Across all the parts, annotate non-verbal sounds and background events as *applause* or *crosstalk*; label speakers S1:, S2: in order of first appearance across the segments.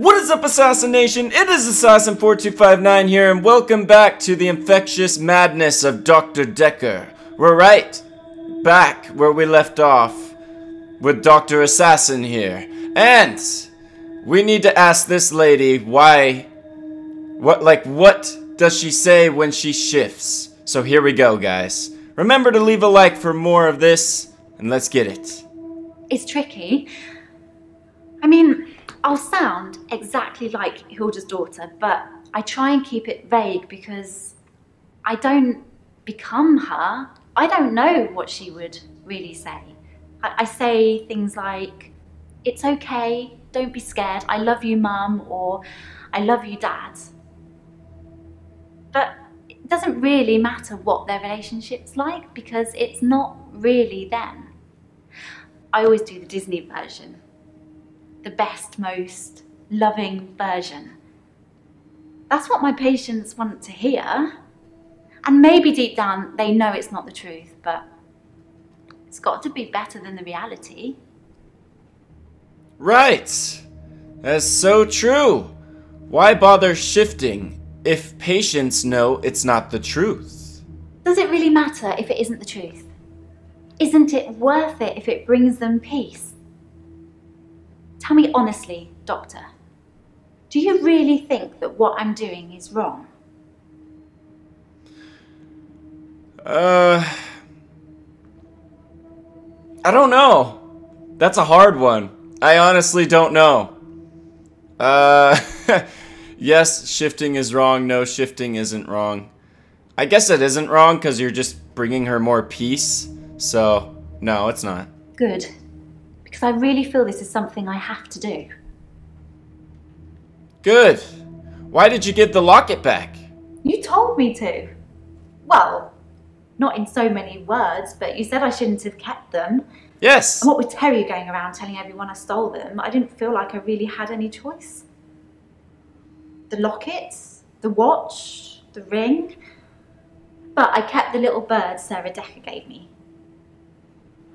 S1: What is up, Assassin Nation? It is Assassin4259 here, and welcome back to the infectious madness of Dr. Dekker. We're right back where we left off with Dr. Assassin here. And we need to ask this lady why. What, like, what does she say when she shifts? So here we go, guys. Remember to leave a like for more of this, and let's get it.
S2: It's tricky. I mean, I'll sound exactly like Hilda's daughter, but I try and keep it vague because I don't become her. I don't know what she would really say. I, I say things like, it's okay, don't be scared, I love you, mum, or I love you, dad. But it doesn't really matter what their relationship's like because it's not really them. I always do the Disney version, the best, most loving version. That's what my patients want to hear. And maybe deep down they know it's not the truth, but it's got to be better than the reality.
S1: Right. That's so true. Why bother shifting if patients know it's not the truth?
S2: Does it really matter if it isn't the truth? Isn't it worth it if it brings them peace? Tell me honestly, Doctor, do you really think that what I'm doing is wrong?
S1: Uh. I don't know. That's a hard one. I honestly don't know. Uh. *laughs* yes, shifting is wrong. No, shifting isn't wrong. I guess it isn't wrong because you're just bringing her more peace. So, no, it's not.
S2: Good. Because I really feel this is something I have to do.
S1: Good. Why did you give the locket back?
S2: You told me to. Well, not in so many words, but you said I shouldn't have kept them.
S1: Yes.
S2: And what with Terry going around telling everyone I stole them, I didn't feel like I really had any choice. The lockets, the watch, the ring. But I kept the little bird Sarah Dekker gave me.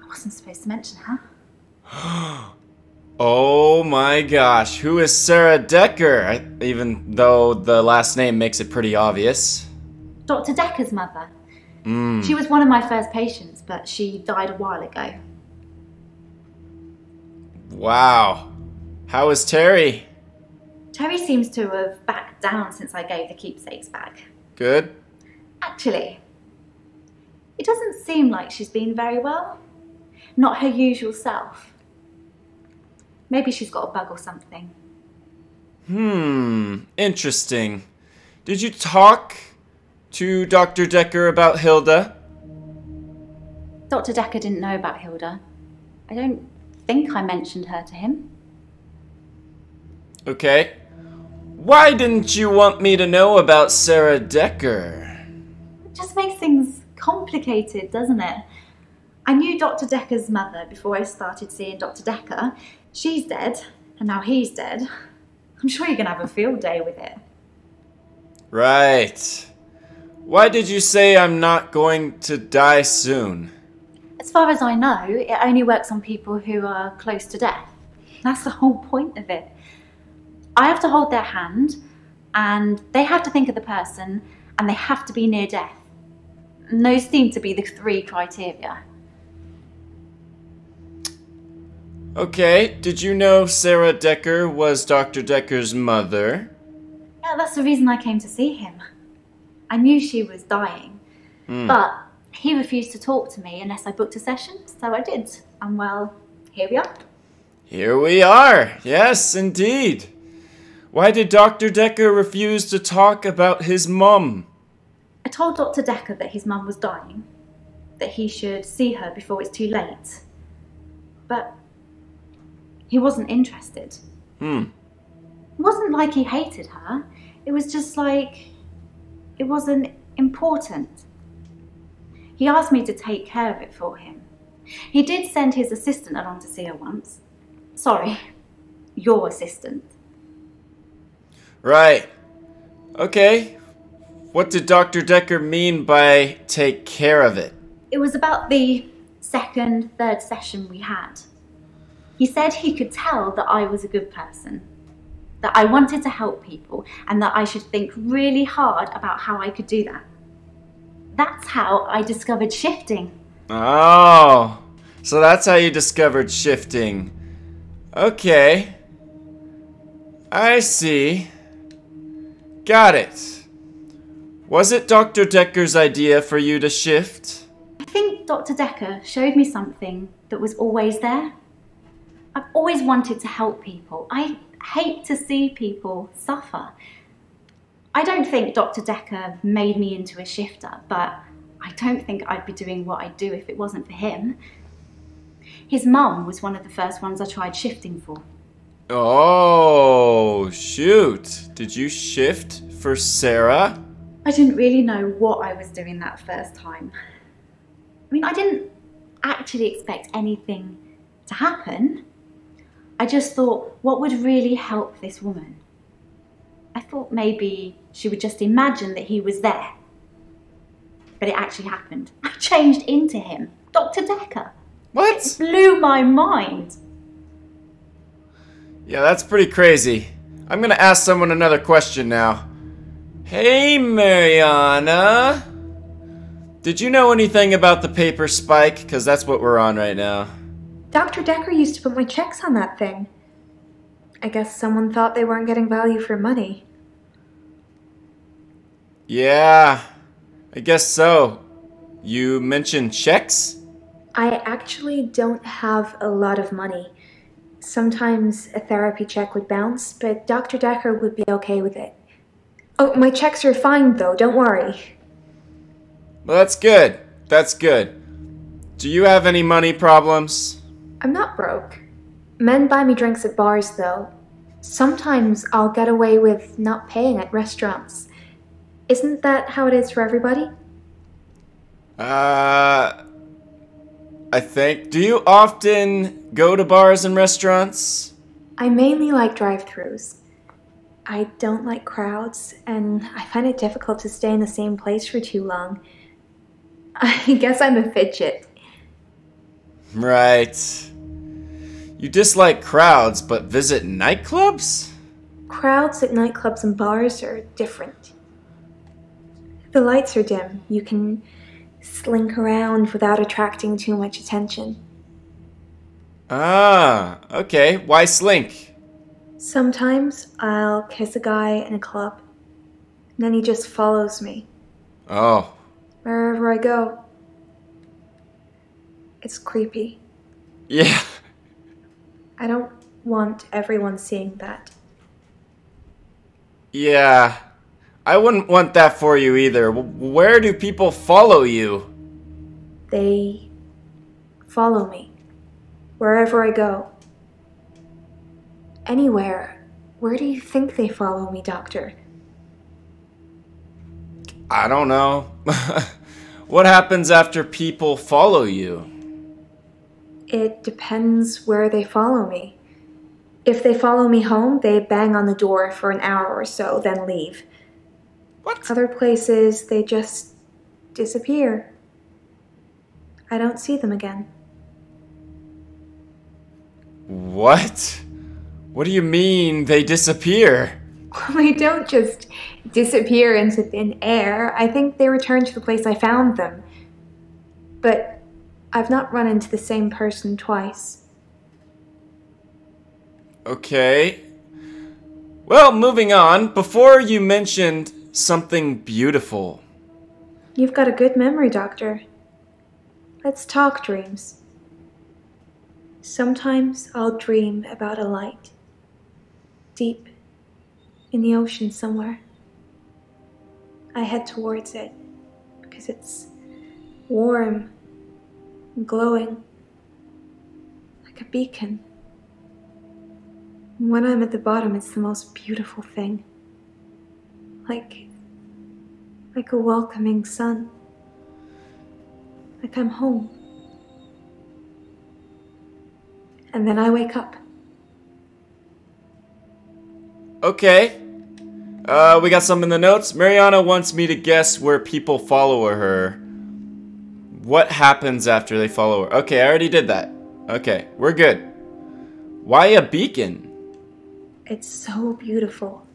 S2: I wasn't supposed to mention her. *gasps*
S1: Oh my gosh, who is Sarah Dekker? I, even though the last name makes it pretty obvious.
S2: Dr. Dekker's mother.
S1: Mm.
S2: She was one of my first patients, but she died a while ago.
S1: Wow. How is Terry?
S2: Terry seems to have backed down since I gave the keepsakes back.
S1: Good?
S2: Actually, it doesn't seem like she's been very well. Not her usual self. Maybe she's got a bug or something.
S1: Hmm, interesting. Did you talk to Dr. Dekker about Hilda?
S2: Dr. Dekker didn't know about Hilda. I don't think I mentioned her to him.
S1: Okay. Why didn't you want me to know about Sarah Dekker?
S2: It just makes things complicated, doesn't it? I knew Dr. Dekker's mother before I started seeing Dr. Dekker. She's dead, and now he's dead. I'm sure you're going to have a field day with it.
S1: Right. Why did you say I'm not going to die soon?
S2: As far as I know, it only works on people who are close to death. That's the whole point of it. I have to hold their hand, and they have to think of the person, and they have to be near death. And those seem to be the three criteria.
S1: Okay, did you know Sarah Dekker was Dr. Dekker's mother?
S2: Yeah, that's the reason I came to see him. I knew she was dying,
S1: Hmm.
S2: but he refused to talk to me unless I booked a session, so I did. And well, here we are.
S1: Here we are. Yes, indeed. Why did Dr. Dekker refuse to talk about his mum?
S2: I told Dr. Dekker that his mum was dying, that he should see her before it's too late. But he wasn't interested.
S1: Hmm.
S2: It wasn't like he hated her, it was just like it wasn't important. He asked me to take care of it for him. He did send his assistant along to see her once. Sorry, *laughs* your assistant.
S1: Right. Okay. What did Dr. Dekker mean by take care of it?
S2: It was about the second, third session we had. He said he could tell that I was a good person, that I wanted to help people and that I should think really hard about how I could do that. That's how I discovered shifting.
S1: Oh, so that's how you discovered shifting. Okay. I see. Got it. Was it Dr. Dekker's idea for you to shift?
S2: I think Dr. Dekker showed me something that was always there. I've always wanted to help people. I hate to see people suffer. I don't think Dr. Dekker made me into a shifter, but I don't think I'd be doing what I do if it wasn't for him. His mum was one of the first ones I tried shifting for.
S1: Oh, shoot. Did you shift for Sarah?
S2: I didn't really know what I was doing that first time. I mean, I didn't actually expect anything to happen. I just thought, what would really help this woman? I thought maybe she would just imagine that he was there. But it actually happened. *laughs* I changed into him, Dr. Dekker.
S1: What?
S2: It blew my mind.
S1: Yeah, that's pretty crazy. I'm gonna ask someone another question now. Hey, Mariana. Did you know anything about the paper spike? Because that's what we're on right now.
S3: Dr. Dekker used to put my checks on that thing. I guess someone thought they weren't getting value for money.
S1: Yeah, I guess so. You mentioned checks?
S3: I actually don't have a lot of money. Sometimes a therapy check would bounce, but Dr. Dekker would be okay with it. Oh, my checks are fine though, don't worry.
S1: Well, that's good. That's good. Do you have any money problems?
S3: I'm not broke. Men buy me drinks at bars though. Sometimes I'll get away with not paying at restaurants. Isn't that how it is for everybody?
S1: Uh, I think. Do you often go to bars and restaurants?
S3: I mainly like drive throughs. I don't like crowds, and I find it difficult to stay in the same place for too long. *laughs* I guess I'm a fidget.
S1: Right. You dislike crowds, but visit nightclubs?
S3: Crowds at nightclubs and bars are different. The lights are dim. You can slink around without attracting too much attention.
S1: Ah, okay. Why slink?
S3: Sometimes I'll kiss a guy in a club, and then he just follows me
S1: Oh,
S3: wherever I go. It's creepy.
S1: yeah.
S3: I don't want everyone seeing that.
S1: Yeah. I wouldn't want that for you either. Where do people follow you?
S3: They follow me wherever I go. Anywhere. Where do you think they follow me, Doctor?
S1: I don't know. *laughs* what happens after people follow you?
S3: It depends where they follow me. If they follow me home, they bang on the door for an hour or so, then leave.
S1: What?
S3: Other places, they just disappear. I don't see them again.
S1: What? What do you mean they disappear? *laughs*
S3: Well, They don't just disappear into thin air. I think they return to the place I found them. But I've not run into the same person twice.
S1: Okay. Well, moving on. Before you mentioned something beautiful.
S3: You've got a good memory, Doctor. Let's talk dreams. Sometimes I'll dream about a light. Deep in the ocean somewhere. I head towards it because it's warm glowing like a beacon. When I'm at the bottom, it's the most beautiful thing. Like like a welcoming sun. Like I'm home. And then I wake up.
S1: Okay. Uh, we got some in the notes. Mariana wants me to guess where people follow her. What happens after they follow her? Okay, I already did that. Okay, we're good. Why a beacon?
S3: It's so beautiful.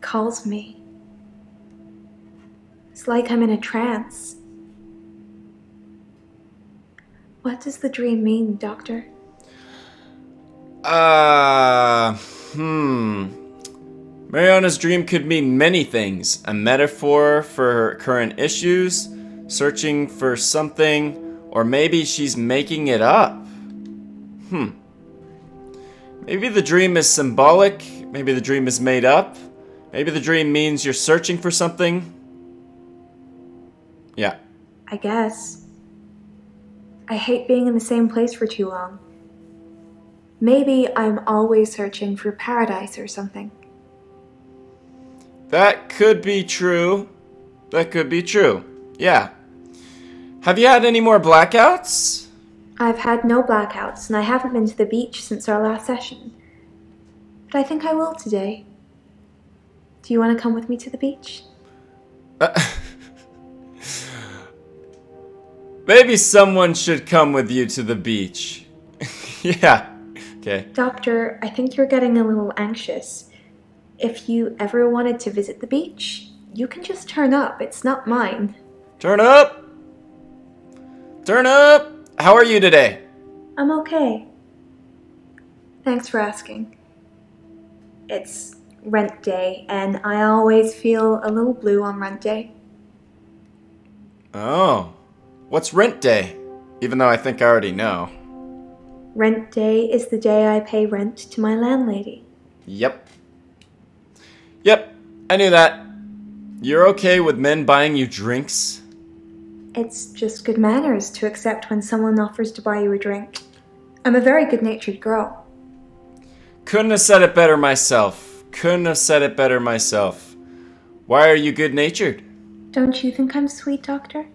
S3: Calls me. It's like I'm in a trance. What does the dream mean, Doctor?
S1: Uh, hmm. Mariana's dream could mean many things. A metaphor for her current issues, searching for something, or maybe she's making it up. Hmm. Maybe the dream is symbolic, maybe the dream is made up, maybe the dream means you're searching for something. Yeah.
S3: I guess. I hate being in the same place for too long. Maybe I'm always searching for paradise or something.
S1: That could be true. That could be true. Yeah. Have you had any more blackouts?
S3: I've had no blackouts, and I haven't been to the beach since our last session. But I think I will today. Do you want to come with me to the beach?
S1: Uh, *laughs* maybe someone should come with you to the beach. *laughs* yeah. Okay.
S3: Doctor, I think you're getting a little anxious. If you ever wanted to visit the beach, you can just turn up. It's not mine.
S1: Turn up! Turn up! How are you today?
S3: I'm okay. Thanks for asking. It's rent day, and I always feel a little blue on rent day.
S1: Oh. What's rent day? Even though I think I already know.
S3: Rent day is the day I pay rent to my landlady.
S1: Yep. Yep, I knew that. You're okay with men buying you drinks?
S3: It's just good manners to accept when someone offers to buy you a drink. I'm a very good natured girl.
S1: Couldn't have said it better myself. Couldn't have said it better myself. Why are you good natured?
S3: Don't you think I'm sweet, Doctor?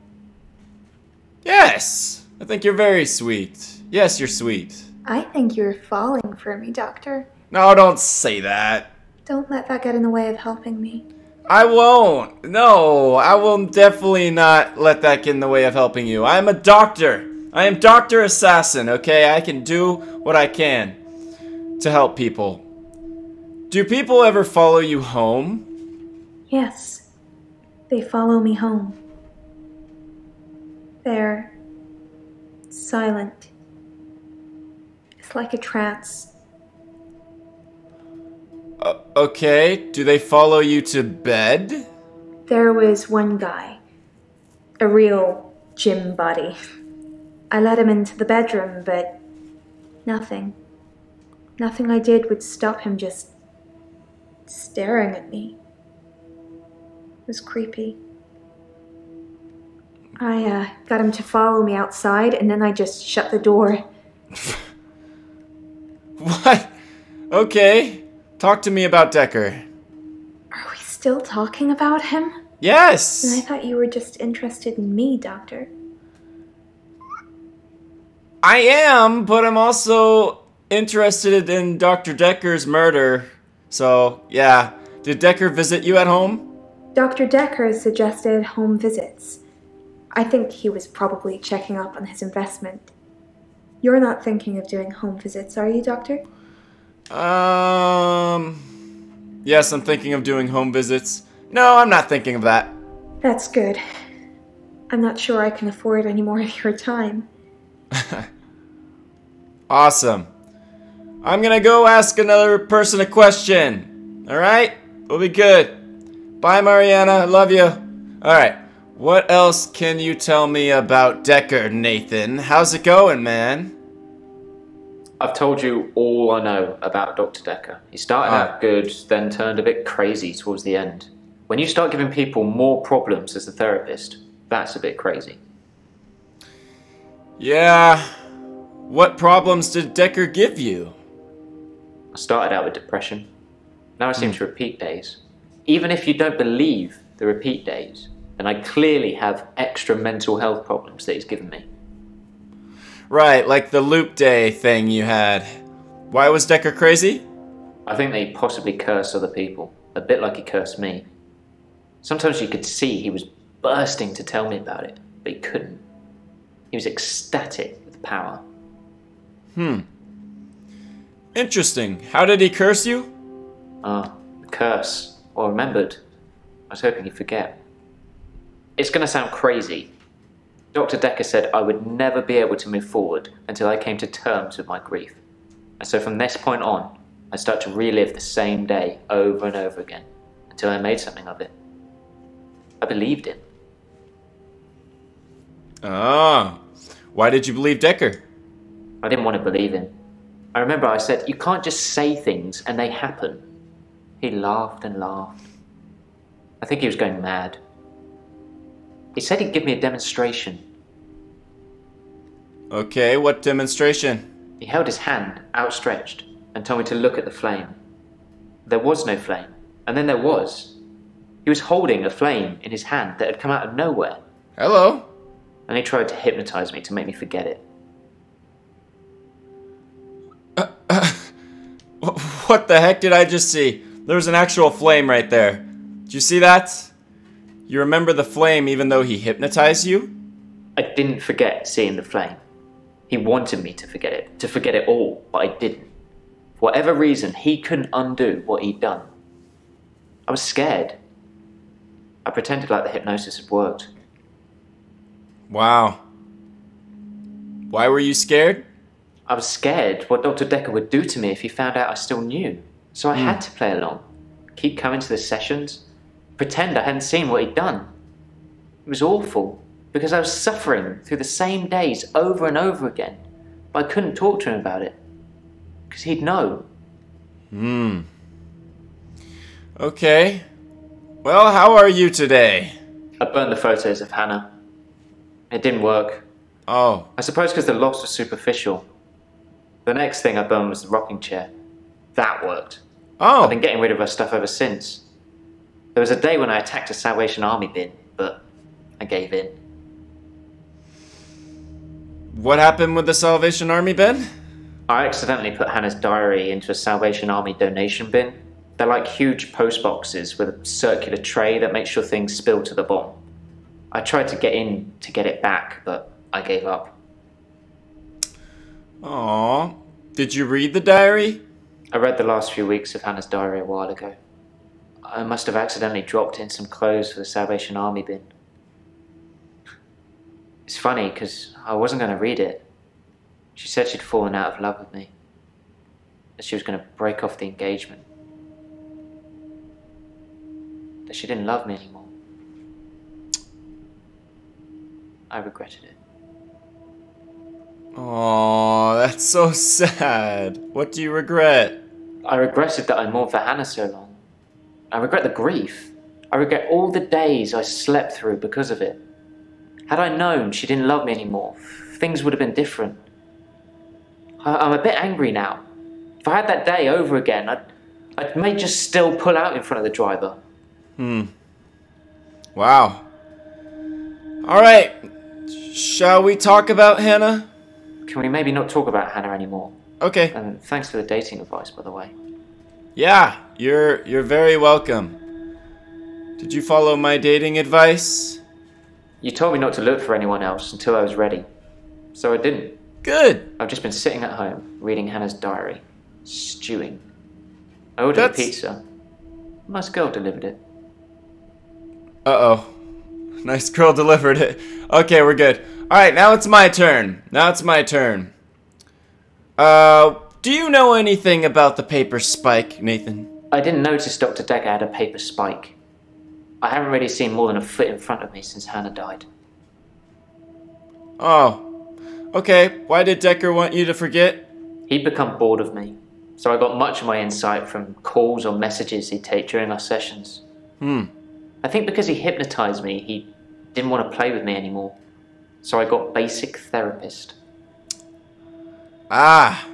S1: Yes! I think you're very sweet. Yes, you're sweet.
S3: I think you're falling for me, Doctor.
S1: No, don't say that.
S3: Don't let that get in the way of helping me.
S1: I won't. No, I will definitely not let that get in the way of helping you. I am a doctor. I am Dr. Assassin, okay? I can do what I can to help people. Do people ever follow you home?
S3: Yes. They follow me home. They're silent. It's like a trance.
S1: Uh, okay, do they follow you to bed?
S3: There was one guy, a real gym body. I let him into the bedroom, but nothing. Nothing I did would stop him just staring at me. It was creepy. I uh, got him to follow me outside, and then I just shut the door. *laughs*
S1: what? Okay. Talk to me about Dekker.
S3: Are we still talking about him?
S1: Yes!
S3: And I thought you were just interested in me, Doctor.
S1: I am, but I'm also interested in Dr. Dekker's murder. So, yeah. Did Dekker visit you at home?
S3: Dr. Dekker suggested home visits. I think he was probably checking up on his investment. You're not thinking of doing home visits, are you, Doctor?
S1: Um. Yes, I'm thinking of doing home visits. No, I'm not thinking of that.
S3: That's good. I'm not sure I can afford any more of your time. *laughs*
S1: awesome. I'm gonna go ask another person a question. Alright? We'll be good. Bye, Mariana. I love you. Alright. What else can you tell me about Dekker, Nathan? How's it going, man?
S4: I've told you all I know about Dr. Dekker. He started
S1: Ah.
S4: out good, then turned a bit crazy towards the end. When you start giving people more problems as a therapist, that's a bit crazy.
S1: Yeah. What problems did Dekker give you?
S4: I started out with depression. Now I seem to repeat days. Even if you don't believe the repeat days, then I clearly have extra mental health problems that he's given me.
S1: Right, like the loop day thing you had. Why was Dekker crazy?
S4: I think that he possibly cursed other people, a bit like he cursed me. Sometimes you could see he was bursting to tell me about it, but he couldn't. He was ecstatic with power.
S1: Hmm. Interesting. How did he curse you?
S4: Ah, the curse. Or remembered. I was hoping you'd forget. It's going to sound crazy. Dr. Dekker said I would never be able to move forward until I came to terms with my grief. And so from this point on, I start to relive the same day over and over again until I made something of it. I believed him.
S1: Ah. Why did you believe Dekker?
S4: I didn't want to believe him. I remember I said, You can't just say things and they happen. He laughed and laughed. I think he was going mad. He said he'd give me a demonstration.
S1: Okay, what demonstration?
S4: He held his hand outstretched and told me to look at the flame. There was no flame, and then there was. He was holding a flame in his hand that had come out of nowhere,
S1: Hello?
S4: and he tried to hypnotize me to make me forget it. *laughs*
S1: What the heck did I just see? There was an actual flame right there. Did you see that? You remember the flame even though he hypnotized you?
S4: I didn't forget seeing the flame. He wanted me to forget it, to forget it all, but I didn't. For whatever reason, he couldn't undo what he'd done. I was scared. I pretended like the hypnosis had worked.
S1: Wow. Why were you scared?
S4: I was scared what Dr. Dekker would do to me if he found out I still knew. So I hmm. had to play along, keep coming to the sessions, pretend I hadn't seen what he'd done. It was awful because I was suffering through the same days over and over again, but I couldn't talk to him about it because he'd know.
S1: Hmm. Okay. Well, how are you today?
S4: I burned the photos of Hannah. It didn't work.
S1: Oh,
S4: I suppose because the loss was superficial. The next thing I burned was the rocking chair. That worked. Oh. I've been getting rid of her stuff ever since. There was a day when I attacked a Salvation Army bin, but I gave in.
S1: what happened with the Salvation Army, bin?
S4: I accidentally put Hannah's diary into a Salvation Army donation bin. They're like huge post boxes with a circular tray that makes sure things spill to the bottom. I tried to get in to get it back, but I gave up.
S1: Aw. Did you read the diary?
S4: I read the last few weeks of Hannah's diary a while ago. I must have accidentally dropped in some clothes for the Salvation Army bin. It's funny because I wasn't going to read it. She said she'd fallen out of love with me, that she was going to break off the engagement, that she didn't love me anymore. I regretted it.
S1: Oh, that's so sad. What do you regret?
S4: I regretted that I mourned for Hannah so long. I regret the grief. I regret all the days I slept through because of it. Had I known she didn't love me anymore, things would have been different. I, I'm a bit angry now. If I had that day over again, I'd, I may just still pull out in front of the driver.
S1: Hmm. Wow. Alright. Shall we talk about Hannah?
S4: Can we maybe not talk about Hannah anymore?
S1: Okay.
S4: And thanks for the dating advice, by the way.
S1: Yeah, you're you're very welcome. Did you follow my dating advice?
S4: You told me not to look for anyone else until I was ready. So I didn't.
S1: Good.
S4: I've just been sitting at home, reading Hannah's diary, stewing. I ordered
S1: That's-
S4: a pizza. Nice girl delivered it.
S1: Uh-oh. *laughs* Nice girl delivered it. Okay, we're good. Alright, now it's my turn. Now it's my turn. Uh, do you know anything about the paper spike, Nathan?
S4: I didn't notice Dr. Dekker had a paper spike. I haven't really seen more than a foot in front of me since Hannah died.
S1: Oh. Okay, why did Dekker want you to forget?
S4: He'd become bored of me, so I got much of my insight from calls or messages he'd take during our sessions.
S1: Hmm.
S4: I think because he hypnotized me, he didn't want to play with me anymore. So I got basic therapist.
S1: Ah.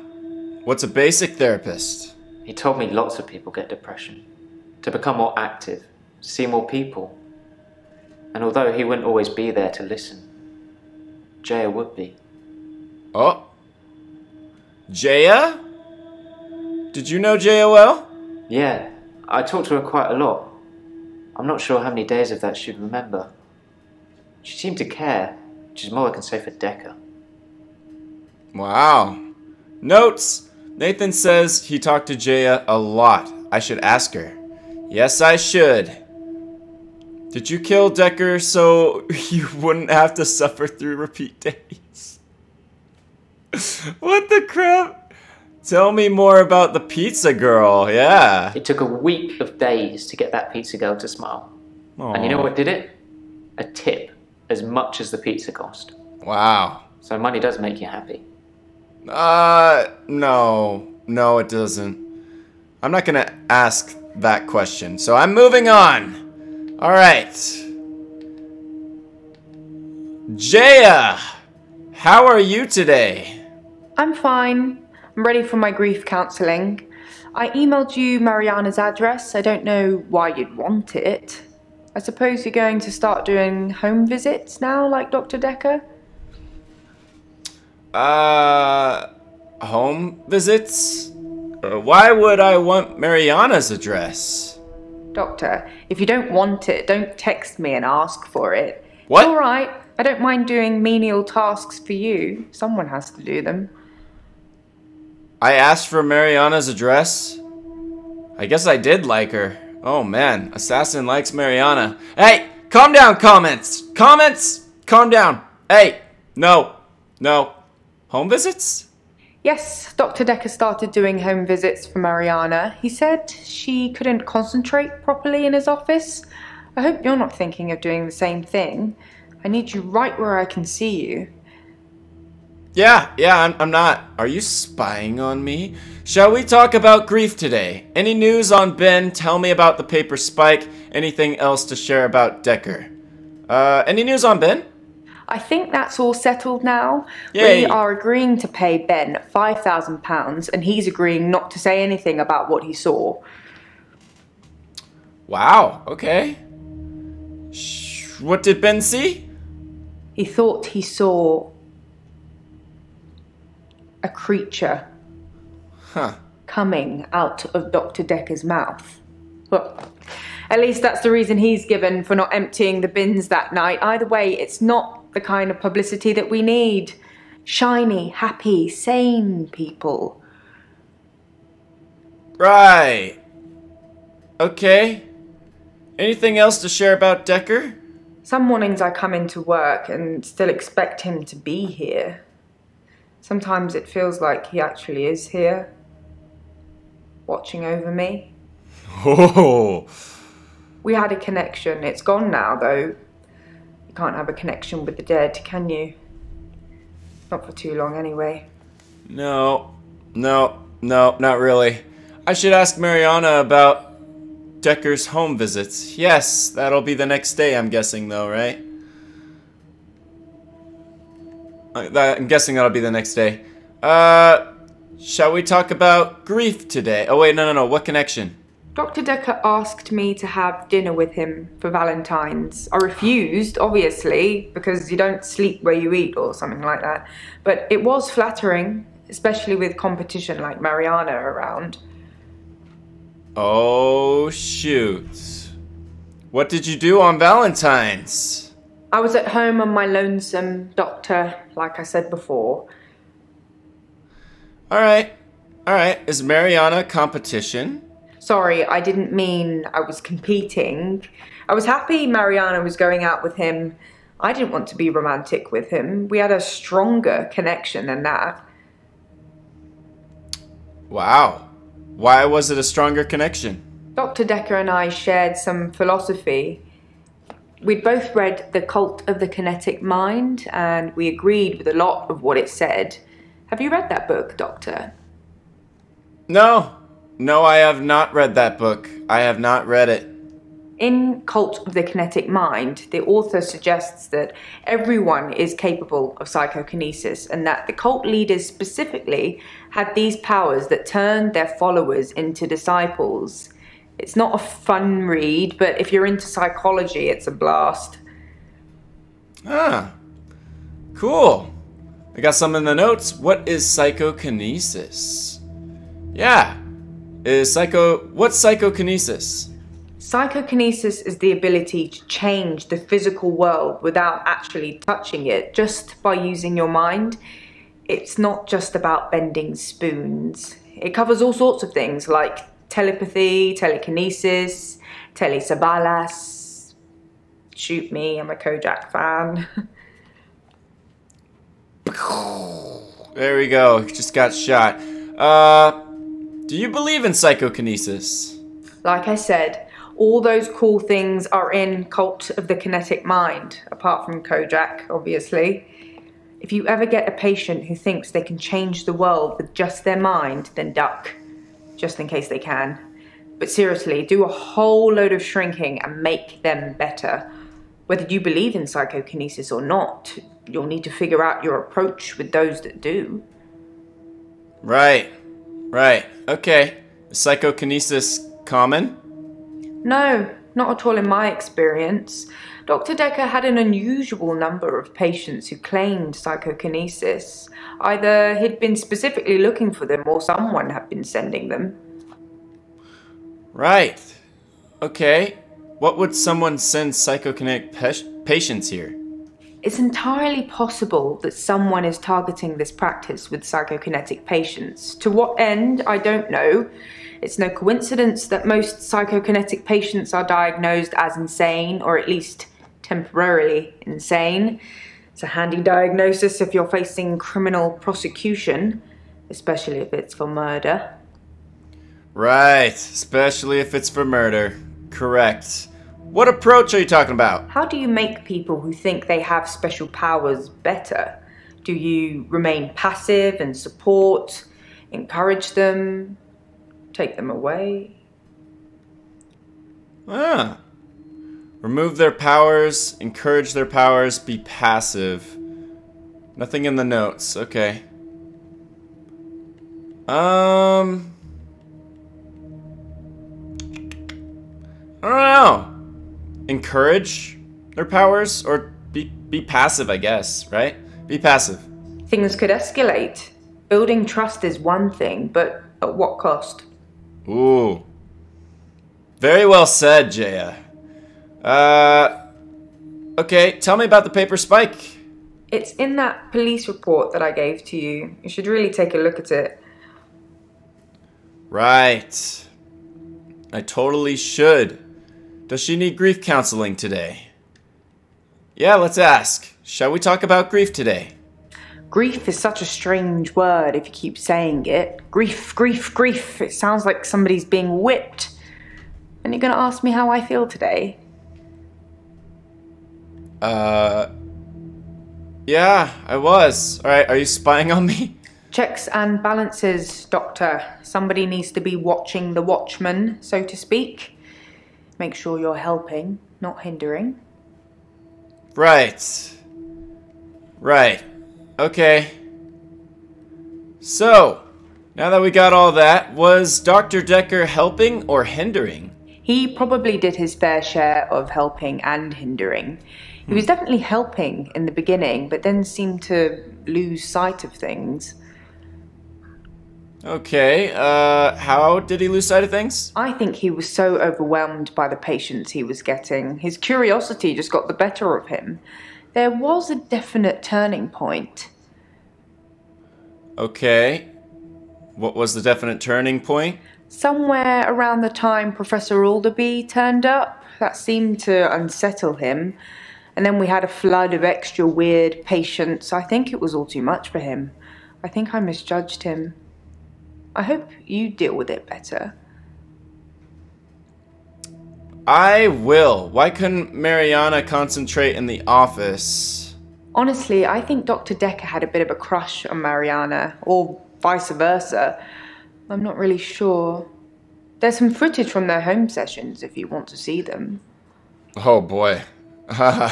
S1: What's a basic therapist?
S4: He told me lots of people get depression. To become more active, to see more people. And although he wouldn't always be there to listen, Jaya would be.
S1: Oh. Jaya? Did you know Jaya well?
S4: Yeah, I talked to her quite a lot. I'm not sure how many days of that she'd remember. She seemed to care, which is more I can say for Dekker.
S1: Wow. Notes. Nathan says he talked to Jaya a lot. I should ask her. Yes, I should. Did you kill Dekker so *laughs* you wouldn't have to suffer through repeat days? *laughs* what the crap? Tell me more about the pizza girl. Yeah.
S4: It took a week of days to get that pizza girl to smile. And you know what did it? A tip, as much as the pizza cost.
S1: Wow.
S4: So money does make you happy.
S1: Uh, no. No, it doesn't. I'm not gonna ask that question, so I'm moving on. Alright. Jaya! How are you today?
S5: I'm fine. I'm ready for my grief counselling. I emailed you Mariana's address. I don't know why you'd want it. I suppose you're going to start doing home visits now, like Dr. Dekker?
S1: Uh, home visits? Uh, why would I want Mariana's address?
S5: Doctor, if you don't want it, don't text me and ask for it.
S1: What?
S5: It's alright. I don't mind doing menial tasks for you. Someone has to do them.
S1: I asked for Mariana's address? I guess I did like her. Oh man, Assassin likes Mariana. Hey, calm down, comments! Comments! Calm down. Hey, no, no. Home visits?
S5: Yes, Dr. Dekker started doing home visits for Mariana. He said she couldn't concentrate properly in his office. I hope you're not thinking of doing the same thing. I need you right where I can see you.
S1: Yeah, yeah, I'm, I'm not. Are you spying on me? Shall we talk about grief today? Any news on Ben? Tell me about the paper spike. Anything else to share about Dekker? Uh, any news on Ben?
S5: I think that's all settled now.
S1: Yay.
S5: We are agreeing to pay Ben £5,000 and he's agreeing not to say anything about what he saw.
S1: Wow, okay. Sh- what did Ben see?
S5: He thought he saw a creature
S1: Huh.
S5: coming out of Dr. Dekker's mouth. Well, at least that's the reason he's given for not emptying the bins that night. Either way, it's not the kind of publicity that we need. Shiny, happy, sane people.
S1: Right. Okay. Anything else to share about Dekker?
S5: Some mornings I come into work and still expect him to be here. Sometimes it feels like he actually is here, watching over me. *laughs*
S1: Oh.
S5: We had a connection. It's gone now, though. You can't have a connection with the dead, can you? Not for too long, anyway.
S1: No. No. No, not really. I should ask Mariana about Dekker's home visits. Yes, that'll be the next day, I'm guessing, though, right? Uh, I'm guessing that'll be the next day. Uh, shall we talk about grief today? Oh, wait, no, no, no. What connection?
S5: Dr. Dekker asked me to have dinner with him for Valentine's. I refused, obviously, because you don't sleep where you eat or something like that. But it was flattering, especially with competition like Mariana around.
S1: Oh, shoot. What did you do on Valentine's?
S5: I was at home on my lonesome, Doctor, like I said before.
S1: Alright. Alright. Is Mariana competition?
S5: Sorry, I didn't mean I was competing. I was happy Mariana was going out with him. I didn't want to be romantic with him. We had a stronger connection than that.
S1: Wow. Why was it a stronger connection?
S5: Dr. Dekker and I shared some philosophy. We'd both read The Cult of the Kinetic Mind and we agreed with a lot of what it said. Have you read that book, Doctor?
S1: No. No, I have not read that book. I have not read it.
S5: In Cult of the Kinetic Mind, the author suggests that everyone is capable of psychokinesis and that the cult leaders specifically had these powers that turned their followers into disciples. It's not a fun read, but if you're into psychology, it's a blast.
S1: Ah. Cool. I got some in the notes. What is psychokinesis? Yeah. Is psycho. What's psychokinesis?
S5: Psychokinesis is the ability to change the physical world without actually touching it, just by using your mind. It's not just about bending spoons, It covers all sorts of things like telepathy, telekinesis, Telly Savalas. Shoot me, I'm a Kojak fan. *laughs*
S1: There we go. Just got shot. Uh, do you believe in psychokinesis?
S5: like I said, all those cool things are in Cult of the Kinetic Mind, apart from Kojak, obviously. If you ever get a patient who thinks they can change the world with just their mind, then duck, just in case they can. But seriously, do a whole load of shrinking and make them better. Whether you believe in psychokinesis or not, you'll need to figure out your approach with those that do.
S1: Right. Right. Okay. Is psychokinesis common?
S5: No, not at all in my experience. Dr. Dekker had an unusual number of patients who claimed psychokinesis. Either he'd been specifically looking for them or someone had been sending them.
S1: Right. Okay. What would someone send psychokinetic pa- patients here?
S5: It's entirely possible that someone is targeting this practice with psychokinetic patients. To what end, I don't know. It's no coincidence that most psychokinetic patients are diagnosed as insane, or at least temporarily insane. It's a handy diagnosis if you're facing criminal prosecution, especially if it's for murder.
S1: Right. Especially if it's for murder. Correct. What approach are you talking about?
S5: How do you make people who think they have special powers better? Do you remain passive and support, encourage them, take them away?
S1: Ah. Remove their powers, encourage their powers, be passive. Nothing in the notes. Okay. Um. I don't know. Encourage their powers or be be passive, I guess, right? Be passive.
S5: Things could escalate. Building trust is one thing, but at what cost?
S1: Ooh. Very well said, Jaya. Uh. Okay, tell me about the paper spike.
S5: It's in that police report that I gave to you. You should really take a look at it.
S1: Right. I totally should. Does she need grief counseling today? Yeah, let's ask. Shall we talk about grief today?
S5: Grief is such a strange word if you keep saying it. Grief, grief, grief. It sounds like somebody's being whipped. And you're going to ask me how I feel today?
S1: Uh. Yeah, I was. Alright, are you spying on me?
S5: Checks and balances, Doctor. Somebody needs to be watching the watchman, so to speak. Make sure you're helping, not hindering.
S1: Right. Right. Okay. So, now that we got all that, was Dr. Dekker helping or hindering?
S5: He probably did his fair share of helping and hindering. He was hmm. definitely helping in the beginning, but then seemed to lose sight of things.
S1: Okay, uh, how did he lose sight of things?
S5: I think he was so overwhelmed by the patients he was getting. His curiosity just got the better of him. There was a definite turning point.
S1: Okay. What was the definite turning point?
S5: Somewhere around the time Professor Alderby turned up, that seemed to unsettle him. And then we had a flood of extra weird patients. I think it was all too much for him. I think I misjudged him. I hope you deal with it better.
S1: I will. Why couldn't Mariana concentrate in the office?
S5: Honestly, I think Dr. Dekker had a bit of a crush on Mariana, or vice versa. I'm not really sure. There's some footage from their home sessions if you want to see them.
S1: Oh boy. *laughs*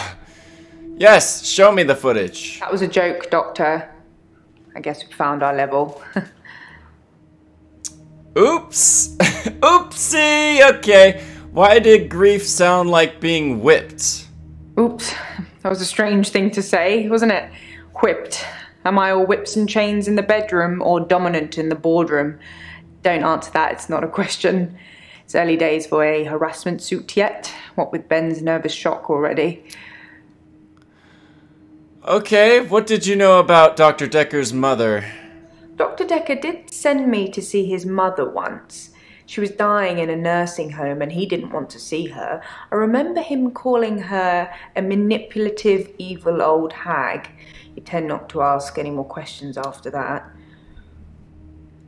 S1: yes, show me the footage.
S5: That was a joke, Doctor. I guess we found our level. *laughs*
S1: Oops. *laughs* Oopsie. Okay. Why did grief sound like being whipped?
S5: Oops, that was a strange thing to say, wasn't it? Whipped. Am I all whips and chains in the bedroom or dominant in the boardroom? Don't answer that, it's not a question. It's early days for a harassment suit yet, what with Ben's nervous shock already.
S1: Okay, what did you know about Dr. Dekker's mother?
S5: Dr. Dekker did send me to see his mother once. She was dying in a nursing home and he didn't want to see her. I remember him calling her a manipulative, evil old hag. You tend not to ask any more questions after that.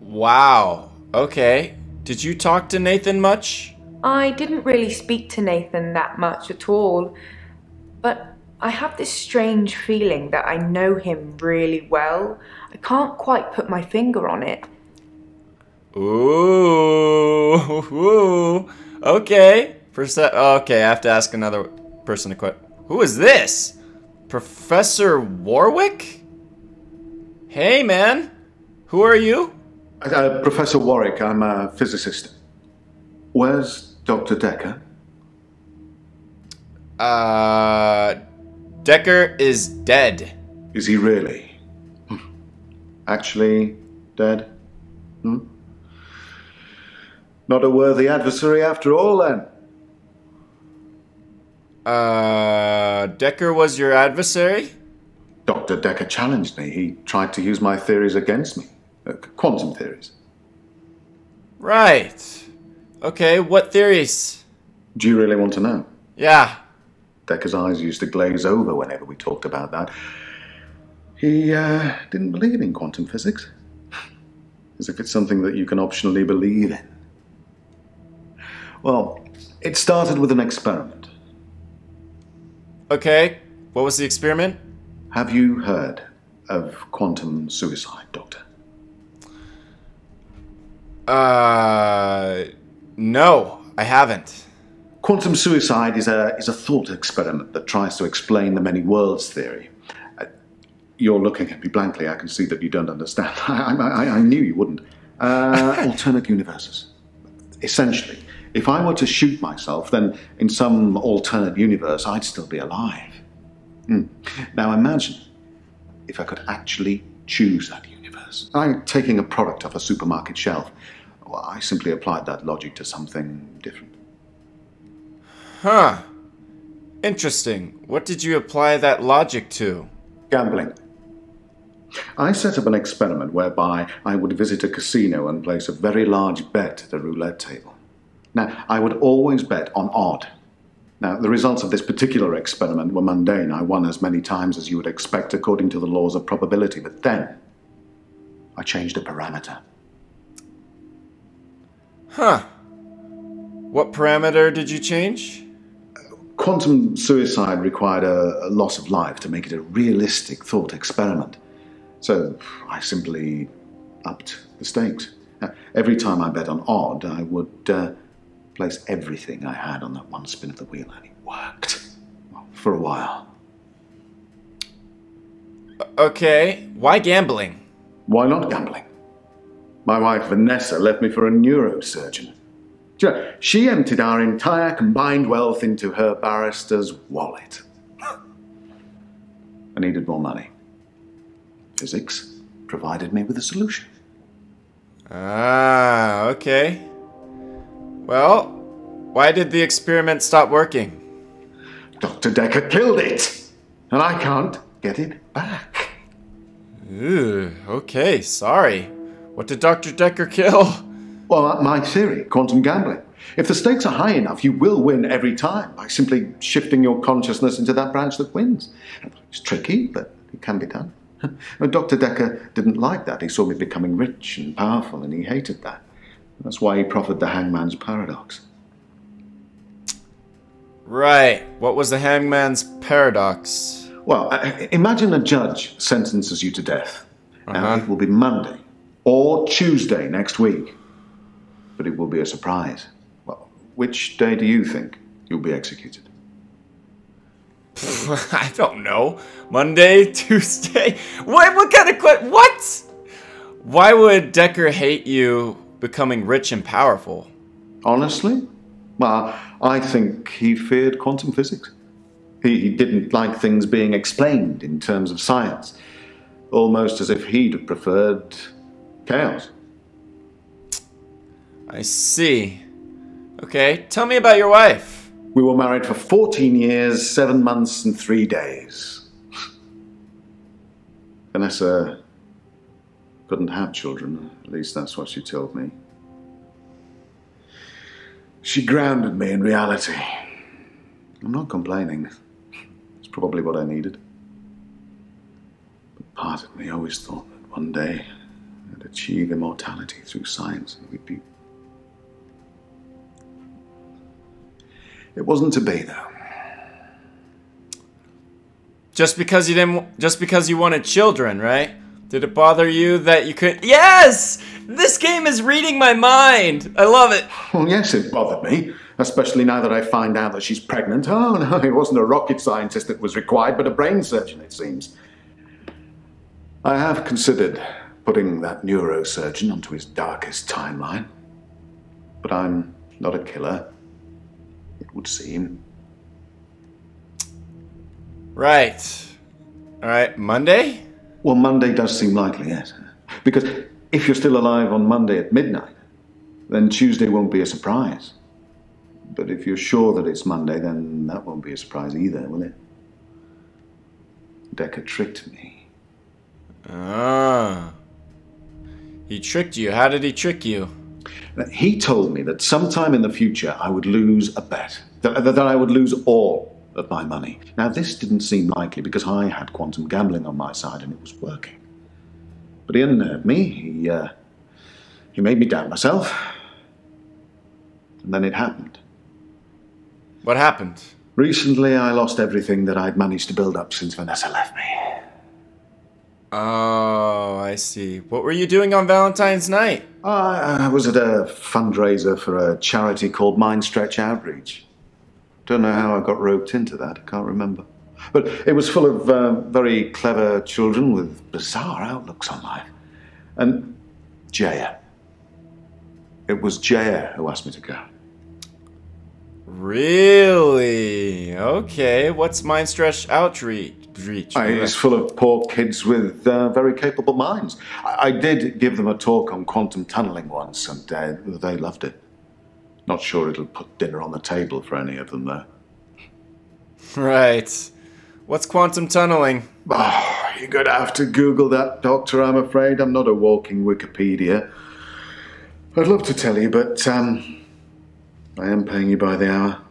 S1: Wow. Okay. Did you talk to Nathan much?
S5: I didn't really speak to Nathan that much at all, but I have this strange feeling that I know him really well. I can't quite put my finger on it.
S1: Ooh, *laughs* ooh. Okay. Perce- okay, I have to ask another person a question. Who is this? Professor Warwick? Hey, man. Who are you?
S6: Uh, Professor Warwick, I'm a physicist. Where's Dr. Dekker?
S1: Uh, Dekker is dead.
S6: Is he really? Actually dead? Hmm? Not a worthy adversary after all, then.
S1: Uh, Dekker was your adversary?
S6: Dr. Dekker challenged me. He tried to use my theories against me. Uh, quantum theories.
S1: Right. Okay, what theories?
S6: Do you really want to know?
S1: Yeah.
S6: Dekker's eyes used to glaze over whenever we talked about that. He uh, didn't believe in quantum physics. As if it's something that you can optionally believe in. Well, it started with an experiment.
S1: Okay, what was the experiment?
S6: Have you heard of quantum suicide, Doctor?
S1: Uh, no, I haven't.
S6: Quantum suicide is a, is a thought experiment that tries to explain the many worlds theory. You're looking at me blankly. I can see that you don't understand. *laughs* I, I, I knew you wouldn't. Uh, *laughs* alternate universes. Essentially, if I were to shoot myself, then in some alternate universe, I'd still be alive. Hmm. Now imagine if I could actually choose that universe. I'm taking a product off a supermarket shelf. Well, I simply applied that logic to something different.
S1: Huh. Interesting. What did you apply that logic to?
S6: Gambling. I set up an experiment whereby I would visit a casino and place a very large bet at a roulette table. Now, I would always bet on odd. Now, the results of this particular experiment were mundane. I won as many times as you would expect according to the laws of probability, but then I changed a parameter.
S1: Huh. What parameter did you change?
S6: Quantum suicide required a, a loss of life to make it a realistic thought experiment. So I simply upped the stakes. Now, every time I bet on odd, I would uh, place everything I had on that one spin of the wheel, and it worked. Well, for a while.
S1: Okay, why gambling?
S6: Why not gambling? My wife Vanessa left me for a neurosurgeon. You know, She emptied our entire combined wealth into her barrister's wallet. *laughs* I needed more money. Physics provided me with a solution.
S1: Ah, okay. Well, why did the experiment stop working?
S6: Dr. Dekker killed it, and I can't get it back.
S1: Ooh, okay, sorry. What did Dr. Dekker kill?
S6: Well, my theory, quantum gambling. If the stakes are high enough, you will win every time by simply shifting your consciousness into that branch that wins. It's tricky, but it can be done. *laughs* Dr. Dekker didn't like that. He saw me becoming rich and powerful, and he hated that. That's why he proffered the hangman's paradox.
S1: Right. What was the hangman's paradox?
S6: Well, uh, imagine a judge sentences you to death.
S1: Uh-huh.
S6: it will be Monday or Tuesday next week. But it will be a surprise. Well, which day do you think you'll be executed? *laughs*
S1: I don't know. Monday, *laughs* Tuesday. What? What kind of que- What? Why would Dekker hate you becoming rich and powerful?
S6: Honestly? Well, I think he feared quantum physics. He, he didn't like things being explained in terms of science, almost as if he'd have preferred chaos.
S1: I see. Okay, tell me about your wife.
S6: We were married for 14 years, 7 months, and 3 days. Vanessa couldn't have children. At least that's what she told me. She grounded me in reality. I'm not complaining. It's probably what I needed. But part of me always thought that one day I'd achieve immortality through science and we'd be. It wasn't to be, though.
S1: Just because you didn't, just because you wanted children, right? Did it bother you that you couldn't? Yes! This game is reading my mind! I love it!
S6: Well, yes, it bothered me. Especially now that I find out that she's pregnant. Oh, no, *laughs* it wasn't a rocket scientist that was required, but a brain surgeon, it seems. I have considered putting that neurosurgeon onto his darkest timeline. But I'm not a killer, would seem.
S1: Right. Alright, Monday?
S6: Well, Monday does seem likely, yes. Because if you're still alive on Monday at midnight, then Tuesday won't be a surprise. But if you're sure that it's Monday, then that won't be a surprise either, will it? Dekker tricked me.
S1: Ah. He tricked you. How did he trick you?
S6: He told me that sometime in the future I would lose a bet, that, that I would lose all of my money. Now, this didn't seem likely because I had quantum gambling on my side and it was working. But he unnerved me. He, uh, he made me doubt myself. And then it happened.
S1: What happened?
S6: Recently, I lost everything that I'd managed to build up since Vanessa left me.
S1: Oh, I see. What were you doing on Valentine's night?
S6: I, I was at a fundraiser for a charity called Mind Stretch Outreach. Don't know how I got roped into that, I can't remember. But it was full of uh, very clever children with bizarre outlooks on life. And Jaya. It was Jaya who asked me to go.
S1: Really? Okay. What's Mind Stretch Outreach?
S6: I, it's full of poor kids with uh, very capable minds. I, I, did give them a talk on quantum tunneling once, and uh, they loved it. Not sure it'll put dinner on the table for any of them, though.
S1: Right. What's quantum tunneling?
S6: Oh, you're going to have to Google that, Doctor, I'm afraid. I'm not a walking Wikipedia. I'd love to tell you, but um, I am paying you by the hour.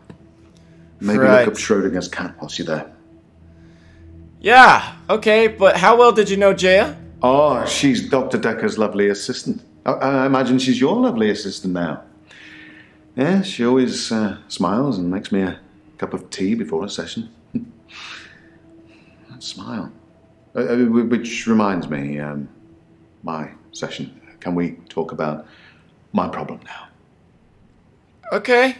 S6: Maybe
S1: Right.
S6: look up Schrodinger's cat whilst you're there.
S1: Yeah, okay, but how well did you know Jaya?
S6: Oh, she's Dr. Dekker's lovely assistant. I, I imagine she's your lovely assistant now. Yeah, she always uh, smiles and makes me a cup of tea before a session. *laughs* that smile. Uh, uh, which reminds me, um, my session. Can we talk about my problem now?
S1: Okay.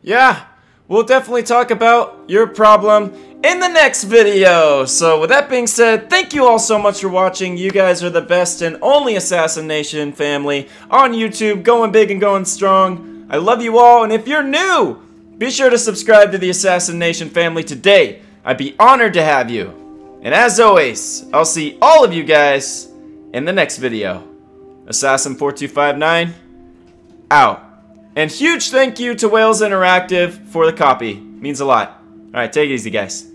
S1: Yeah, we'll definitely talk about your problem in the next video. So with that being said, thank you all so much for watching. You guys are the best and only Assassin Nation family on YouTube, going big and going strong. I love you all, and if you're new, be sure to subscribe to the Assassin Nation family today. I'd be honored to have you. And as always, I'll see all of you guys in the next video. Assassin4259, out. And huge thank you to Wales Interactive for the copy. Means a lot. Alright, take it easy, guys.